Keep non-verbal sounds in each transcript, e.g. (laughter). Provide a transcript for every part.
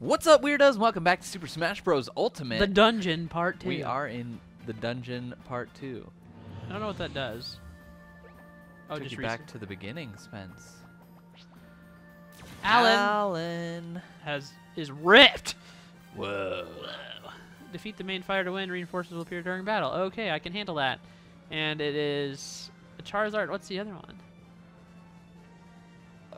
What's up, weirdos? Welcome back to Super Smash Bros. Ultimate. The dungeon part two. we are in the dungeon part two. I don't know what that does. Oh, Took just you back to the beginning, Spence. Alan Alan. has is ripped. Whoa. Defeat the main fire to win. Reinforcements will appear during battle. Okay, I can handle that. And it is a Charizard. What's the other one?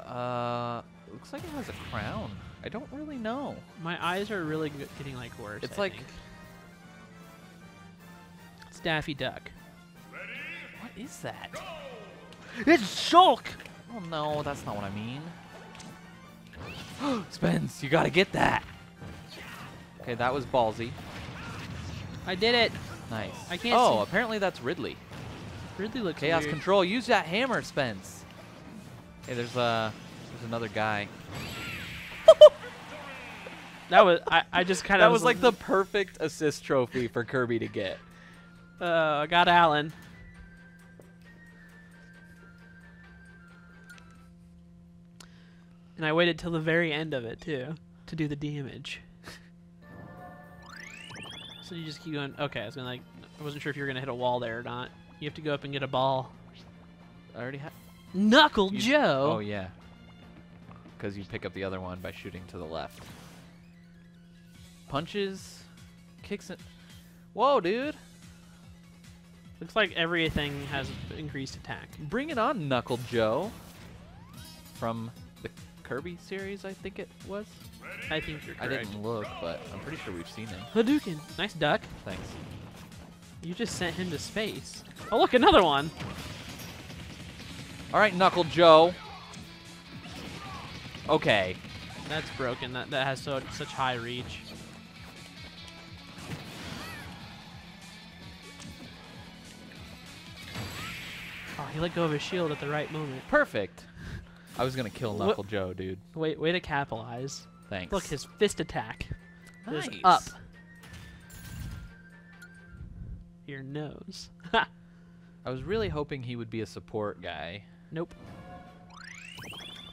Uh, looks like it has a crown. I don't really know. My eyes are really getting like worse. It's I like- think. it's Daffy Duck. What is that? It's Shulk. Oh no, that's not what I mean. (gasps) Spence, you gotta get that. Okay, that was ballsy. I did it. Nice. I can't Oh, see- apparently that's Ridley. Ridley looks Chaos weird. control. Use that hammer, Spence. Hey, there's uh, there's another guy. That was I, I just kind of That was like the perfect assist trophy for Kirby to get. uh I got Alan. And I waited till the very end of it too to do the damage. so you just keep going. Okay, I was gonna like I wasn't sure if you were gonna hit a wall there or not. You have to go up and get a ball. I already had. Knuckle You- Joe. Oh yeah. Because you pick up the other one by shooting to the left. Punches, kicks it. Whoa, dude! Looks like everything has increased attack. Bring it on, Knuckle Joe. From the Kirby series, I think it was. I think you're I didn't look, but I'm pretty sure we've seen him. Hadouken. Nice duck. Thanks. You just sent him to space. Oh look, another one. All right, Knuckle Joe. Okay. That's broken. That that has so such high reach. He let go of his shield at the right moment. Perfect. I was gonna kill Knuckle Joe, dude. Wait, way to capitalize. Thanks. Look, his fist attack Nice. up. Your nose. Ha! (laughs) I was really hoping he would be a support guy. nope.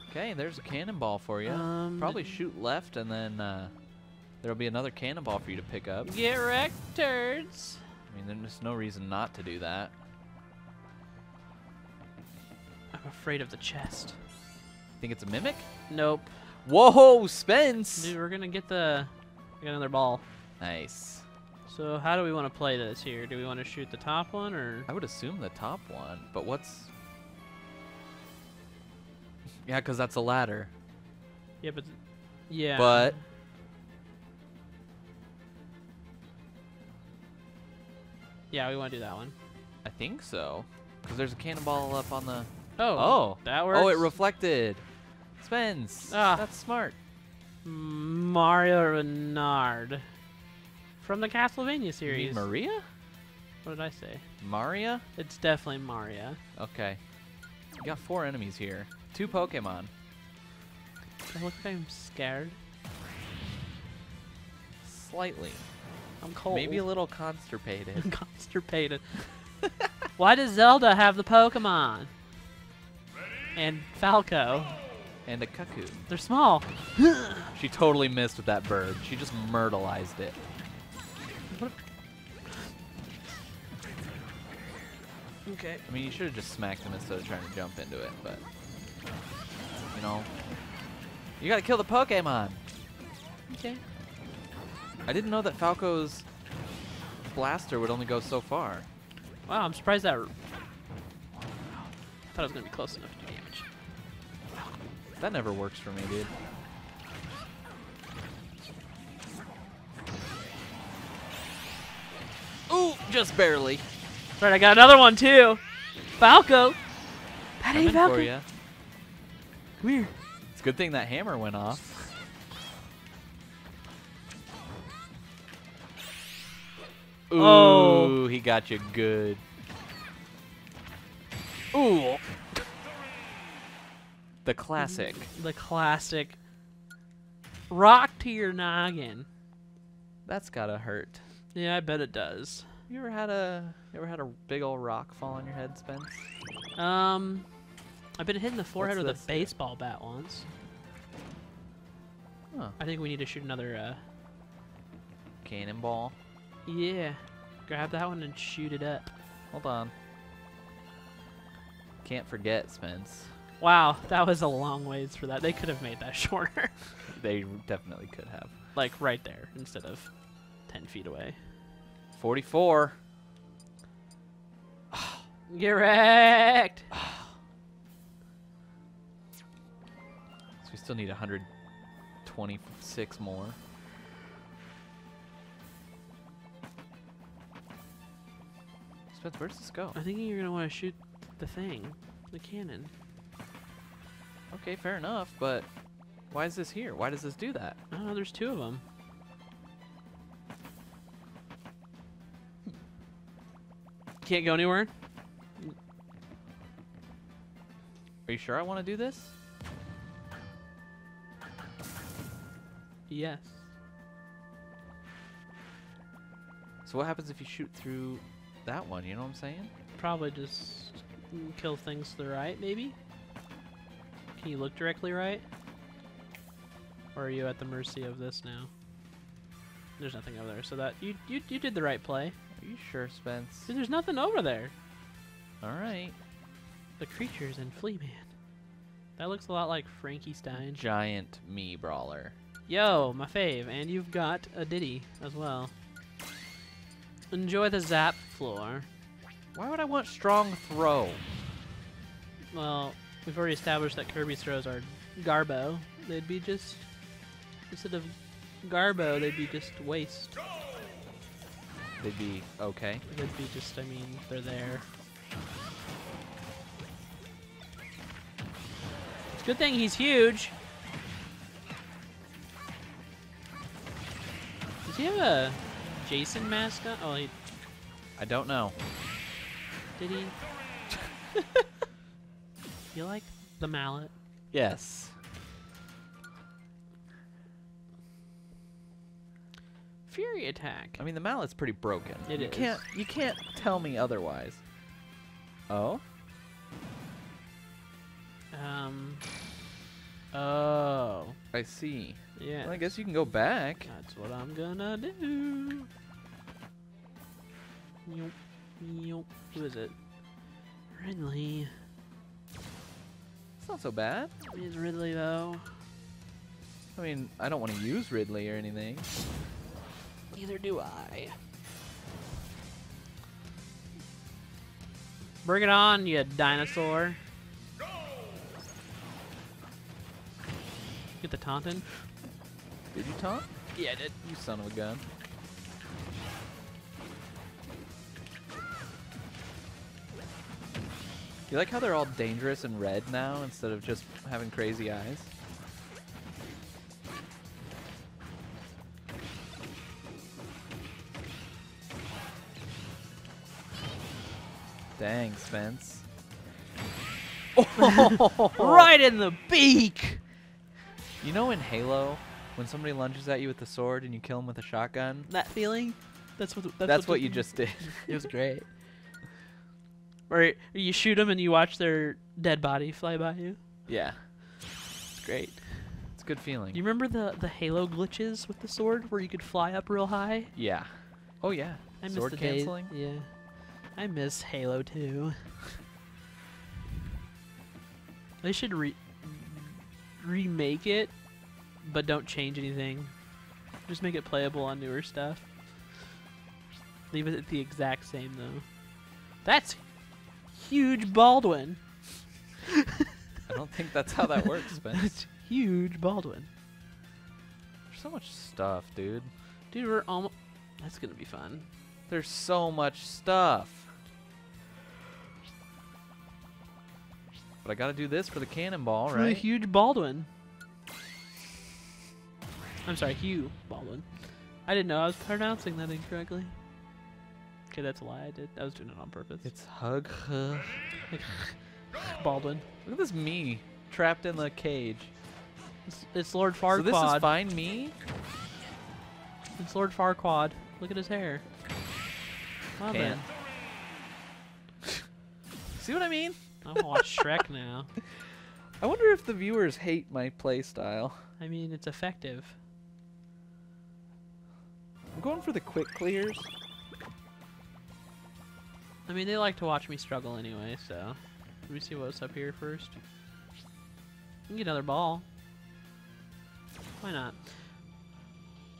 Okay, there's a cannonball for you. Um, Probably shoot left, and then uh, there'll be another cannonball for you to pick up. Get wrecked, turds. I mean, there's no reason not to do that. I'm afraid of the chest. Think it's a mimic? Nope. Whoa, Spence! Dude, we're gonna get the. Got another ball. Nice. So how do we want to play this here? Do we want to shoot the top one or? I would assume the top one, but what's? (laughs) Yeah, because that's a ladder. Yeah, but. Yeah. But Yeah, we want to do that one. I think so. Because there's a cannonball up on the. Oh. Oh. That works. Oh, it reflected. Spence. Ah. That's smart. Mario Renard. From the Castlevania series. Maria? what did I say? Maria? It's definitely Maria. Okay. You got four enemies here. Two Pokemon. I look like I'm scared. Slightly. I'm cold. Maybe a little constipated. (laughs) constipated. (laughs) Why does Zelda have the Pokemon? And Falco. and a cuckoo. They're small. (gasps) She totally missed with that bird. She just myrtleized it. Okay. I mean, you should have just smacked him instead of trying to jump into it, but. You know. You gotta kill the Pokemon! Okay. I didn't know that Falco's blaster would only go so far. Wow, I'm surprised that. I (gasps) thought it was gonna be close enough to damage. That never works for me, dude. Ooh, just barely. Right, I got another one too. Falco. That ain't Falco. for ya. Come here. It's a good thing that hammer went off. Ooh, Oh. he got you good. Ooh. The classic. The classic. Rock to your noggin. That's gotta hurt. Yeah, I bet it does. You ever had a you ever had a big old rock fall on your head, Spence? Um, I've been hit in the forehead What's with this a baseball bat once. Huh. I think we need to shoot another. Uh, Cannonball. yeah. Grab that one and shoot it up. Hold on. Can't forget, Spence. Wow, that was a long ways for that. They could have made that (laughs) shorter. They definitely could have. like right there instead of 10 feet away. 44. (sighs) Get wrecked! (sighs) So we still need 126 more. Spence, where does this go? I think you're gonna want to shoot the thing, the cannon. Okay, fair enough, but why is this here? Why does this do that? I don't know, there's two of them. Can't go anywhere? Are you sure I want to do this? Yes. So what happens if you shoot through that one? You know what I'm saying? Probably just kill things to the right, maybe? Can you look directly right? Or are you at the mercy of this now? There's nothing over there, so that you you, you did the right play. Are you sure, Spence? Dude, there's nothing over there. All right. The creatures in Fleaman. That looks a lot like Frankie Stein. Giant Mii Brawler. Yo, my fave, and you've got a Diddy as well. Enjoy the zap floor. Why would I want strong throw? Well, we've already established that Kirby's throws are Garbo. They'd be just instead of Garbo, they'd be just waste. They'd be okay. They'd be just, I mean, they're there. It's a good thing he's huge. Does he have a Jason mascot? Oh, he I don't know. did he? (laughs) you like the mallet? Yes. Fury attack. I mean, the mallet's pretty broken. It you is. Can't, you can't tell me otherwise. Oh? Um. Oh. I see. Yeah. Well, I guess you can go back. That's what I'm gonna do. Yoop, yoop. Who is it? Ridley. It's not so bad. Is Ridley though? I mean, I don't want to use Ridley or anything. Neither do I. Bring it on, you dinosaur. Get the taunting. Did you taunt? Yeah, I did. You son of a gun. You like how they're all dangerous and red now instead of just having crazy eyes? Dang, Spence. (laughs) Oh! Right in the beak. You know in Halo, when somebody lunges at you with the sword and you kill them with a shotgun? That feeling. That's what. That's, That's, what the- you just did. (laughs) It was great. Or you shoot them and you watch their dead body fly by you. yeah, It's great. it's a good feeling. You remember the the Halo glitches with the sword where you could fly up real high? Yeah. Oh yeah. I miss Sword the days- canceling. Yeah. I miss Halo 2. (laughs) they should re remake it, but don't change anything. Just make it playable on newer stuff. Leave it the exact same though. That's huge Baldwin. I don't think that's how that works, (laughs) Spence. Huge Baldwin. There's so much stuff, dude. Dude, we're almost. That's gonna be fun. There's so much stuff. But I gotta do this for the cannonball, For the right? huge Baldwin. I'm sorry, Hugh Baldwin. I didn't know I was pronouncing that incorrectly. Okay, that's a lie. I did. I was doing it on purpose. It's hug. (laughs) Look Like, Baldwin. at this me trapped in the cage. It's, it's Lord Farquaad. So this is fine me? It's Lord Farquaad. Look at his hair. Well Can't. (laughs) See what I mean? I'm gonna watch Shrek (laughs) now. I wonder if the viewers hate my play style. I mean, it's effective. I'm going for the quick clears. I mean, they like to watch me struggle anyway, so. Let me see what's up here first. You get another ball. Why not?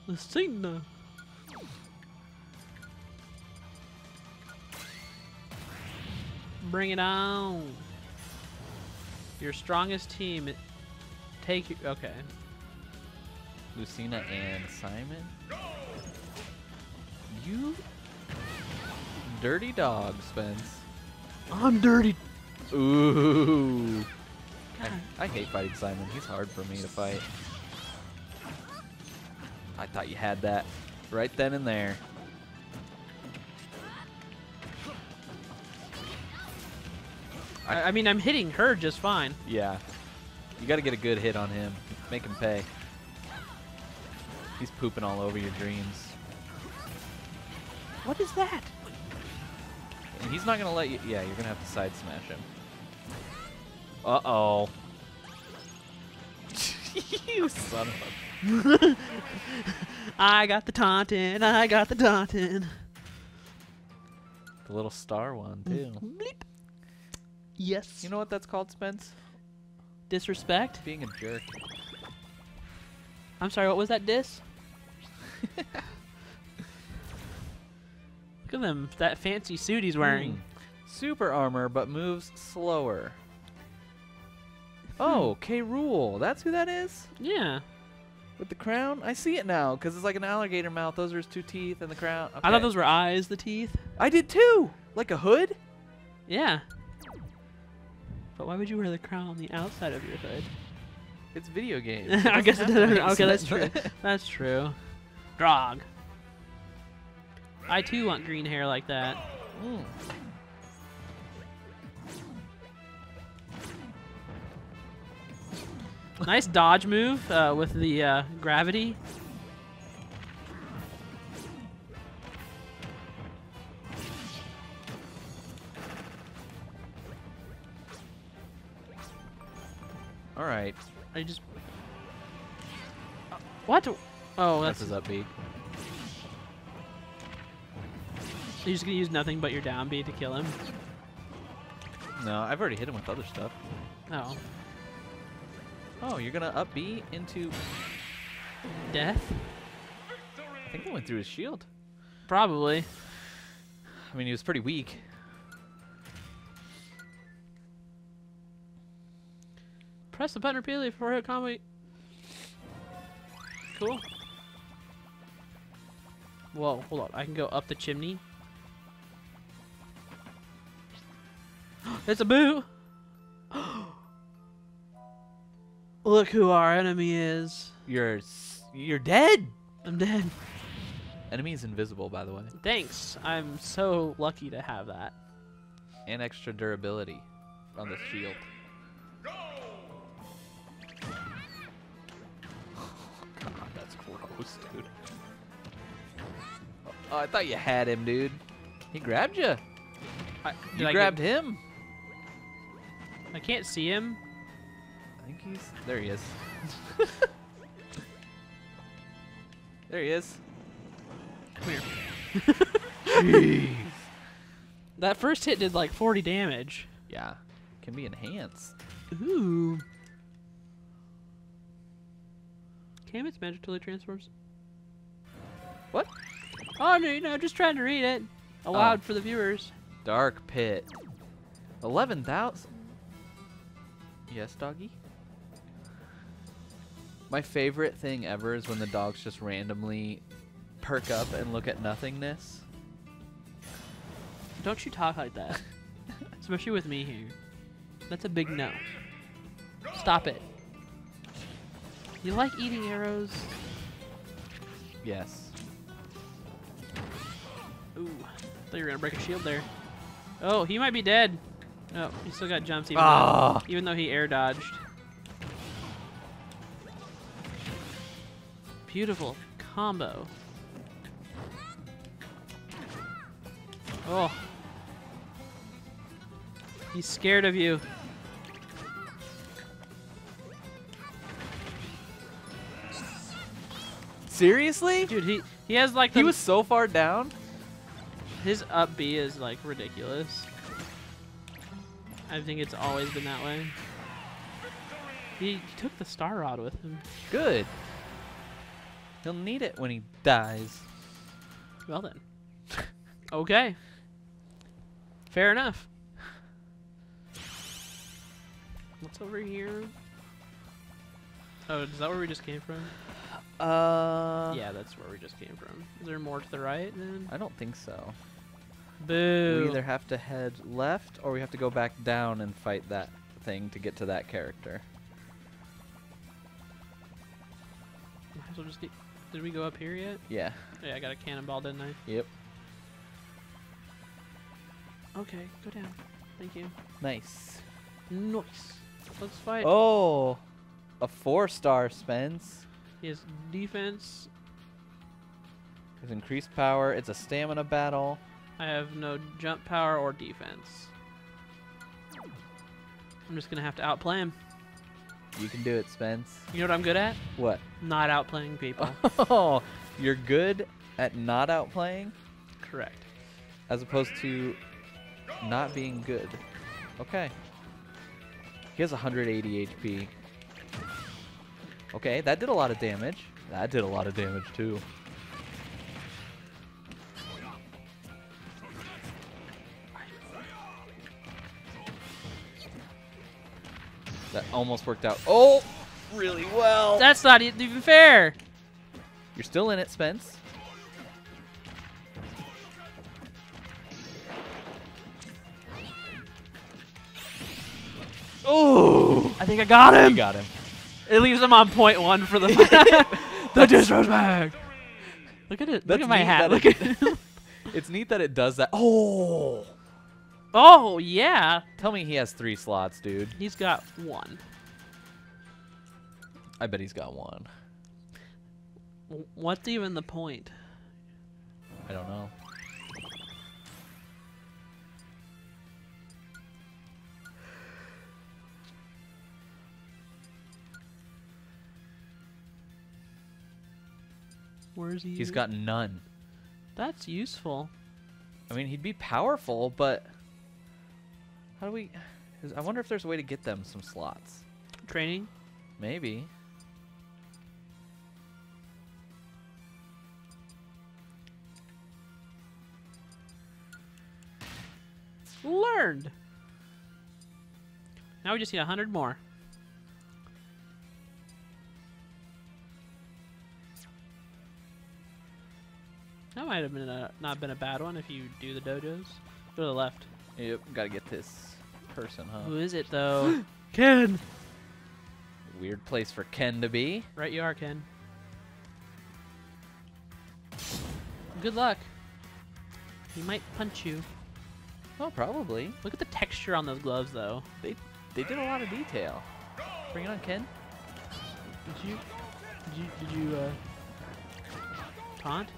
Lucina. Bring it on. Your strongest team. Take your. Okay. Lucina and Simon. You dirty dog, Spence. I'm dirty. Ooh. I, I hate fighting Simon. He's hard for me to fight. I thought you had that right then and there. I, I mean, I'm hitting her just fine. Yeah. You got to get a good hit on him. Make him pay. He's pooping all over your dreams. What is that? And he's not going to let you. Yeah, you're going to have to side smash him. Uh oh. (laughs) you son of a. (laughs) I got the taunting. I got the taunting. The little star one, too. Bleep. Yes. You know what that's called, Spence? disrespect. Being a jerk. I'm sorry. What was that diss? (laughs) Look at them. That fancy suit he's wearing. Hmm. Super armor, but moves slower. Oh, K. Rool. That's who that is? Yeah. With the crown? I see it now, because it's like an alligator mouth. Those are his two teeth and the crown. I thought those were eyes. The teeth. I did too! Like a hood? Yeah. But why would you wear the crown on the outside of your hood? It's video games. (laughs) I guess it doesn't (laughs) Okay, that's true. (laughs) That's true. Grog. I too want green hair like that. Mm. Nice dodge move uh, with the uh, gravity. All right. I just. Uh, What? Oh, That's that's. his upbeat. You're just gonna use nothing but your down B to kill him. No, I've already hit him with other stuff. Oh, Oh, you're gonna up B into. death? I think it went through his shield. Probably. I mean, he was pretty weak. Press the button repeatedly before hit combo. Cool. Whoa, hold on. I can go up the chimney. It's a boo! (gasps) Look who our enemy is. You're you're dead. I'm dead. Enemy is invisible, by the way, Thanks. I'm so lucky to have that. and extra durability on the shield. God, (laughs) that's gross, dude. Oh, I thought you had him, dude. He grabbed you. I, You I grabbed Get, him. I can't see him. I think he's there. He is. (laughs) there he is. Come here. Jeez. (laughs) That first hit did like 40 damage. Yeah, can be enhanced. Ooh. Kamit's magic totally transforms. What? Oh no, no, just trying to read it aloud oh. for the viewers. Dark pit. Eleven thousand. Yes, doggy. My favorite thing ever is when the dogs just randomly perk up and look at nothingness. Don't you talk like that, (laughs) especially with me here. That's a big no. Stop it. You like eating arrows? Yes. Ooh, thought you were gonna break a shield there. Oh, he might be dead. Oh, he still got jumps even, though, ah. even though he air dodged. Beautiful combo. Oh. He's scared of you. Seriously? Dude, he, he has like He was so far down? His up B is like ridiculous. I think it's always been that way. He took the star rod with him. Good. He'll need it when he dies. Well then. (laughs) okay. Fair enough. What's over here? Oh, is that where we just came from? Uh. yeah, that's where we just came from. Is there more to the right then? I don't think so. Boo. We either have to head left or we have to go back down and fight that thing to get to that character. Might as well just get. Did we go up here yet? Yeah. Yeah, I got a cannonball, didn't I? Yep. Okay, go down. Thank you. Nice. Nice. Let's fight. Oh, a four star Spence. His defense. His increased power. It's a stamina battle. I have no jump power or defense. I'm just gonna have to outplay him. You can do it, Spence. You know what I'm good at? What? Not outplaying people. (laughs) Oh, you're good at not outplaying Correct. as opposed to not being good. Okay. He has 180 HP. Okay, that did a lot of damage. That did a lot of damage too. That almost worked out. Oh, really well. That's not even fair. You're still in it, Spence. Oh, I think I got you him. got him. It leaves him on point one for the (laughs) (laughs) the disrespect. Look at it. Look at my hat. that Look it- at. (laughs) It's neat that it does that. Oh, oh yeah, tell me he has three slots, dude. he's got one. I bet he's got one. What's even the point? I don't know. Where's he? He's got none. That's useful. I mean, he'd be powerful, but how do we? I wonder if there's a way to get them some slots. Training. Maybe. Learned. Now we just need a hundred more. That might have been a, not been a bad one if you do the dojos. Go to the left. Yep, gotta get this person, huh? Who is it though? (gasps) Ken. Weird place for Ken to be. Right, you are Ken. Good luck. He might punch you. Oh, probably. Look at the texture on those gloves, though. They they did a lot of detail. Bring it on, Ken. Did you? Did you? Did you? Uh, taunt?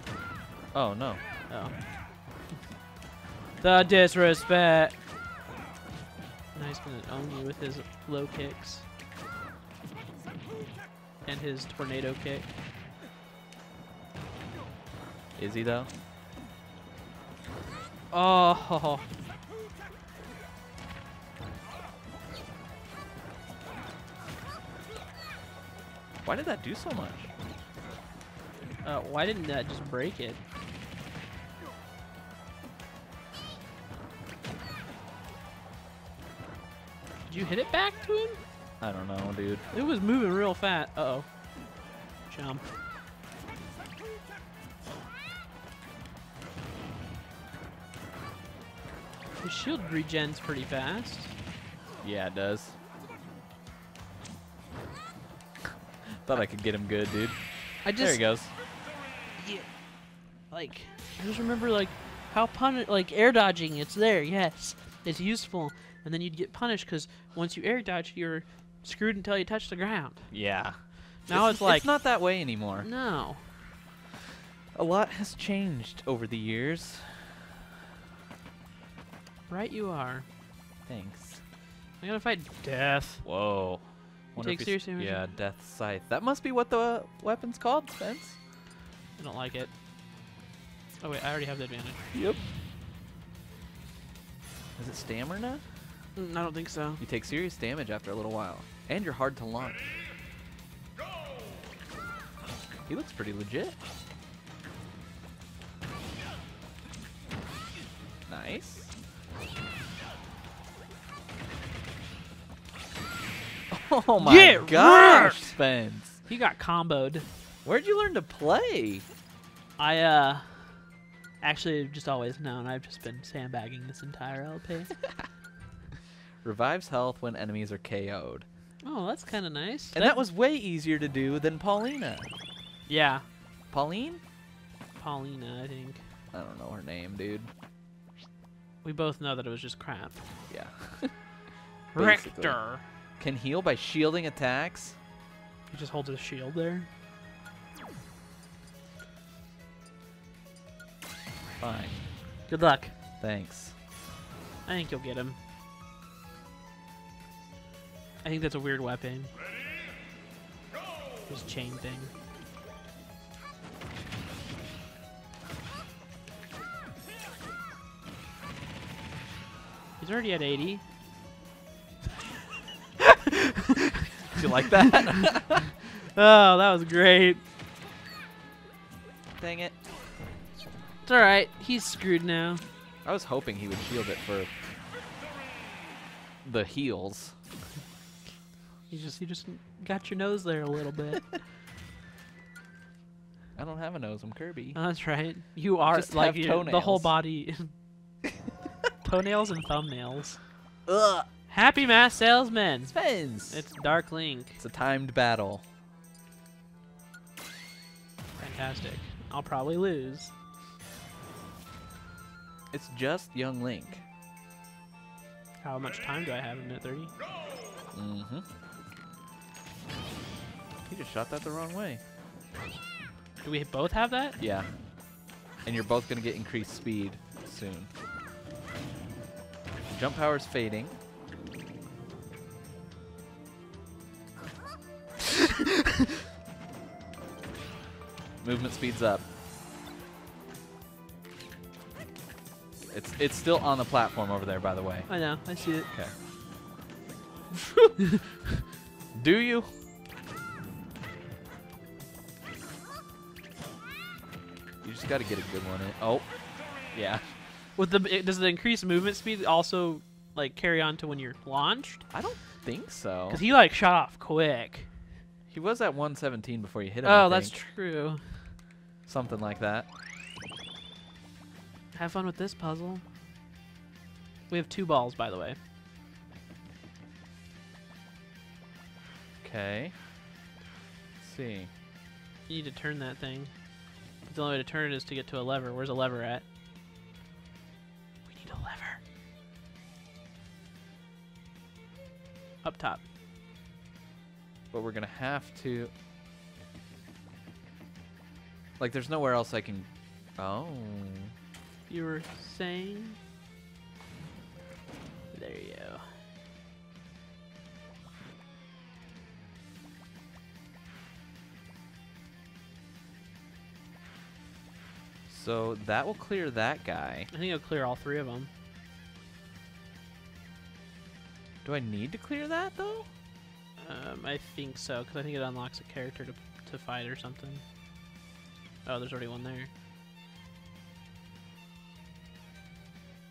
Oh no. Oh. (laughs) The disrespect. Now he's gonna own you with his low kicks. And his tornado kick. Is he though? Oh. Why did that do so much? Uh, why didn't that just break it? Did you hit it back to him? I don't know, dude. It was moving real fast. Uh oh. Jump. His shield regens pretty fast. Yeah, it does. Thought I could get him good, dude. I just, there he goes. yeah, like I just remember like how pun like air dodging. It's there, yes, it's useful, and then you'd get punished because once you air dodge, you're screwed until you touch the ground. Yeah. Now it's, like it's not that way anymore. no. A lot has changed over the years. Right, you are. Thanks. I'm gonna fight death. Whoa. You take if he's- serious damage? Yeah, Death Scythe. That must be what the weapon's called, Spence. I don't like it. Oh wait, I already have the advantage. Yep. Is it stamina? Mm, I don't think so. You take serious damage after a little while, and you're hard to launch. He looks pretty legit. Nice. (laughs) Oh my Get gosh! Spence. He got comboed. Where'd you learn to play? I uh actually just always known. I've just been sandbagging this entire LP. (laughs) Revives health when enemies are KO'd. oh, that's kind of nice. And that was way easier to do than Paulina. yeah, Pauline? Paulina. I think I don't know her name, dude. we both know that it was just crap. Yeah. (laughs) Richter. Can heal by shielding attacks. He just holds his shield there. Fine. Good luck. Thanks. I think you'll get him. I think that's a weird weapon. This chain thing. He's already at 80. (laughs) Did you like that? (laughs) Oh, that was great. Dang it. It's alright. He's screwed now. I was hoping he would shield it for the heels. You just you just got your nose there a little bit. (laughs) I don't have a nose. I'm Kirby. Oh, that's right. You are Just like have you- the whole body. (laughs) Toenails and thumbnails. Ugh. Happy Mask Salesman. Spence. It's Dark Link. It's a timed battle. Fantastic. I'll probably lose. It's just young Link. How much time do I have? A minute 30? Mm-hmm. He just shot that the wrong way. Do we both have that? Yeah. And you're both gonna get increased speed soon. Jump power's fading. (laughs) (laughs) Movement speeds up. It's it's still on the platform over there, by the way. I know. I see it. Okay. (laughs) Do you? You just got to get a good one in. Oh, yeah. With the it- does the increased movement speed also like carry on to when you're launched? I don't think so. Because he like shot off quick. He was at 117 before you hit him. Oh, that's true. something like that. Have fun with this puzzle. We have two balls, by the way. Okay. Let's see. You need to turn that thing. But the only way to turn it is to get to a lever. Where's a lever at? We need a lever. Up top. But we're gonna have to. Like, there's nowhere else I can. Oh. You were saying? There you go. So that will clear that guy. I think it'll clear all three of them. Do I need to clear that though? Um, I think so, because I think it unlocks a character to, to fight or something. Oh, there's already one there.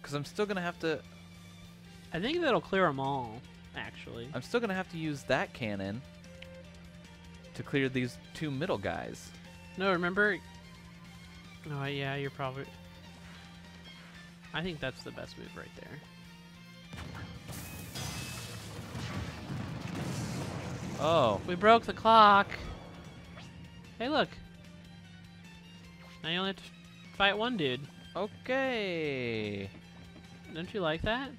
Because I'm still gonna have to. I think that'll clear them all, actually. I'm still gonna have to use that cannon to clear these two middle guys. No, remember? Oh, yeah, you're probably. I think that's the best move right there. Oh. We broke the clock. Hey, look. Now you only have to fight one dude. Okay. Don't you like that?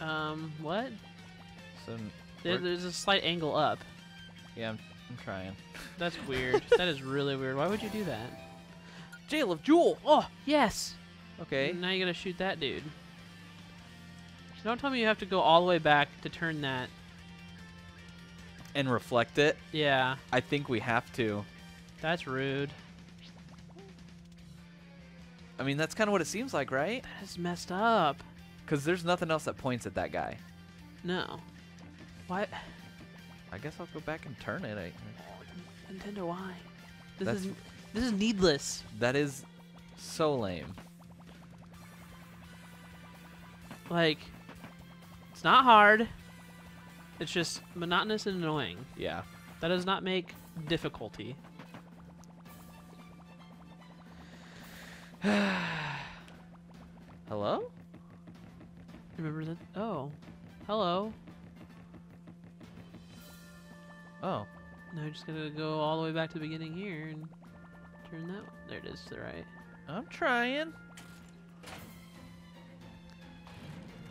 Um, what? So There, there's a slight angle up. yeah, I'm, I'm trying. That's (laughs) weird. that is really weird. Why would you do that? Jail of Jewel. Oh, yes. Okay. Now you gotta shoot that dude. Don't tell me you have to go all the way back to turn that. and reflect it. Yeah, I think we have to. that's rude. I mean, that's kind of what it seems like, right? That's messed up. Because there's nothing else that points at that guy. No. What? I guess I'll go back and turn it. I, Nintendo, why? This That's- is this is needless. that is so lame. Like, it's not hard. It's just monotonous and annoying. Yeah. That does not make difficulty. (sighs) Hello? Remember that? Oh, hello. Oh. Now you're just gonna go all the way back to the beginning here and turn that. One. There it is. To the right. I'm trying.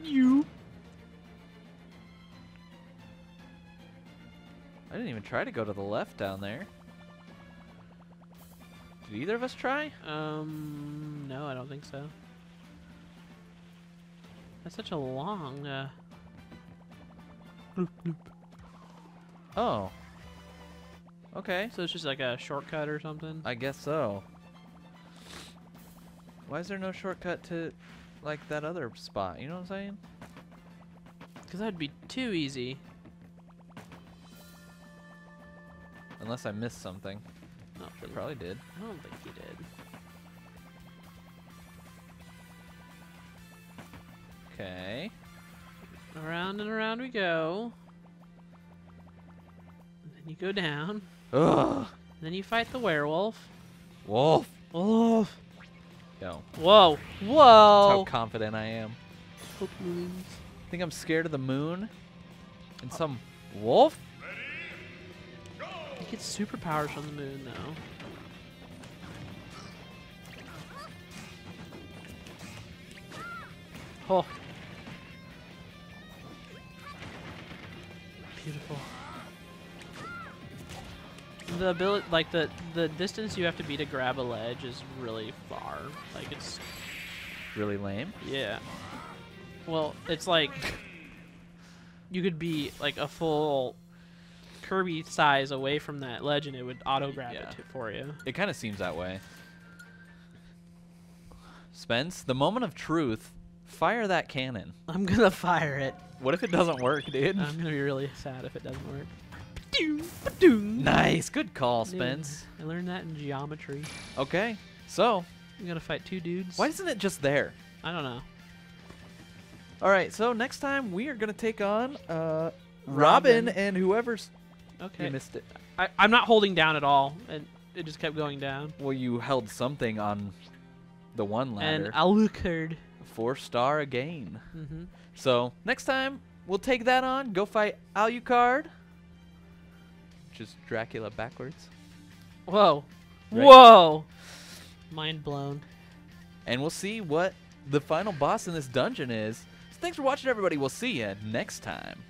You. I didn't even try to go to the left down there. Did either of us try? Um. No, I don't think so. That's such a long. Uh, Oh. Okay. so it's just like a shortcut or something. I guess so. Why is there no shortcut to, like, that other spot? You know what I'm saying? Because that'd be too easy. Unless I missed something. I probably did. I don't think he did. Okay. Around and around we go. And then you go down. Ugh. Then you fight the werewolf. Wolf. Wolf. Yo. Whoa. That's how confident I am. Hook moons. Think I'm scared of the moon? And some wolf? Get superpowers from the moon, though. Oh. Beautiful. The ability, like the the distance you have to be to grab a ledge is really far. Like it's Really lame. yeah. Well, it's like (laughs) you could be like a full Kirby size away from that ledge, and it would auto grab Yeah. it for you. It kind of seems that way. Spence, the moment of truth, fire that cannon. I'm gonna fire it. What if it doesn't work, dude? I'm gonna be really sad if it doesn't work. Nice. Good call, Dude, Spence. I learned that in geometry. Okay. So, I'm gonna fight two dudes. why isn't it just there? I don't know. All right. So, next time we are going to take on uh, Robin, Robin. and whoever's. Okay. You missed it. I, I'm not holding down at all, and it just kept going down. Well, you held something on the one ladder. And Alucard. Four star again. Mm-hmm. So, next time we'll take that on. Go fight Alucard. Just Dracula backwards. Whoa. Right. Whoa. Mind blown. and we'll see what the final boss in this dungeon is. So thanks for watching, everybody. We'll see you next time.